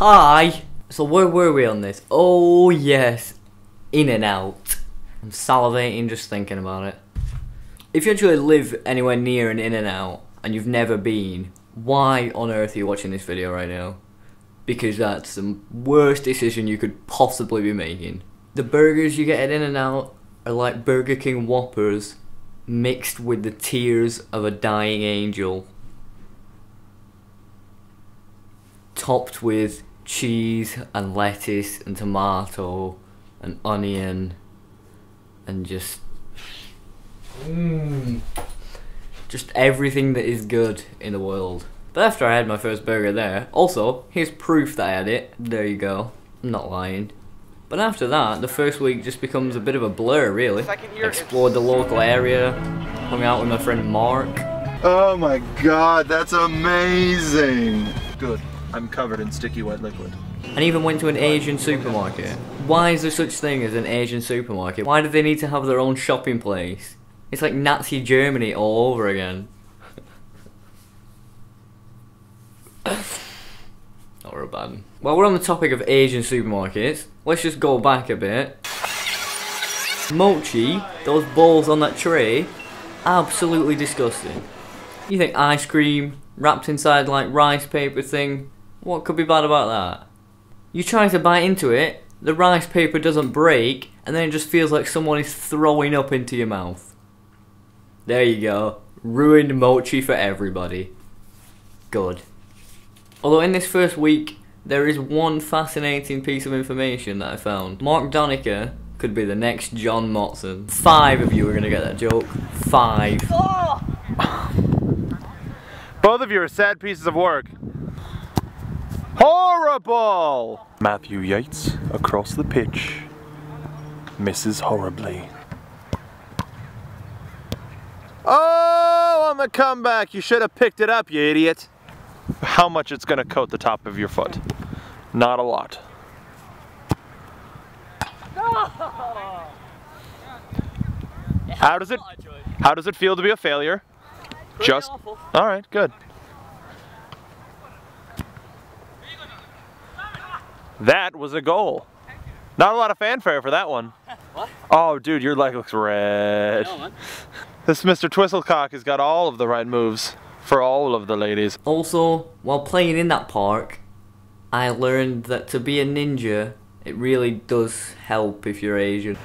Hi! So where were we on this? Oh yes, In and Out. I'm salivating just thinking about it. If you actually live anywhere near an In and Out and you've never been, why on earth are you watching this video right now? Because that's the worst decision you could possibly be making. The burgers you get at In and Out are like Burger King Whoppers mixed with the tears of a dying angel. Topped with cheese and lettuce and tomato and onion and just mm, just everything that is good in the world. But after I had my first burger there, also, here's proof that I had it. There you go. I'm not lying. But after that, the first week just becomes a bit of a blur, really. Explored the local area, hung out with my friend Mark. Oh my god, that's amazing! Good. I'm covered in sticky wet liquid. And even went to an Asian supermarket. Why is there such thing as an Asian supermarket? Why do they need to have their own shopping place? It's like Nazi Germany all over again. Not real bad. While we're on the topic of Asian supermarkets, let's just go back a bit. Mochi, those balls on that tray, absolutely disgusting. You think ice cream wrapped inside like rice paper thing, what could be bad about that? You try to bite into it, the rice paper doesn't break, and then it just feels like someone is throwing up into your mouth. There you go. Ruined mochi for everybody. Good. Although in this first week, there is one fascinating piece of information that I found. Mark Donica could be the next John Motson. Five of you are gonna get that joke. Five. Both of you are sad pieces of work. Horrible! Matthew Yates across the pitch misses horribly. Oh, on the comeback! You should have picked it up, you idiot. How much it's gonna coat the top of your foot? Not a lot. How does it how does it feel to be a failure? Just All right, good. That was a goal. Not a lot of fanfare for that one. What? Oh, dude, your leg looks red. No, this Mr. Twistlecock has got all of the right moves for all of the ladies. Also, while playing in that park, I learned that to be a ninja, it really does help if you're Asian.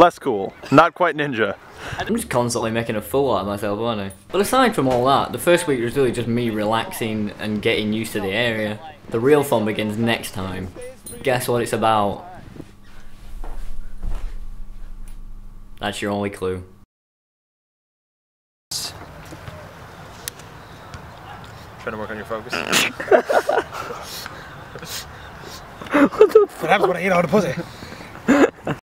Less cool. Not quite ninja. I'm just constantly making a fool out of myself, aren't I? But aside from all that, the first week was really just me relaxing and getting used to the area. The real fun begins next time. Guess what it's about? That's your only clue. Trying to work on your focus. What happens when I eat all the pussy?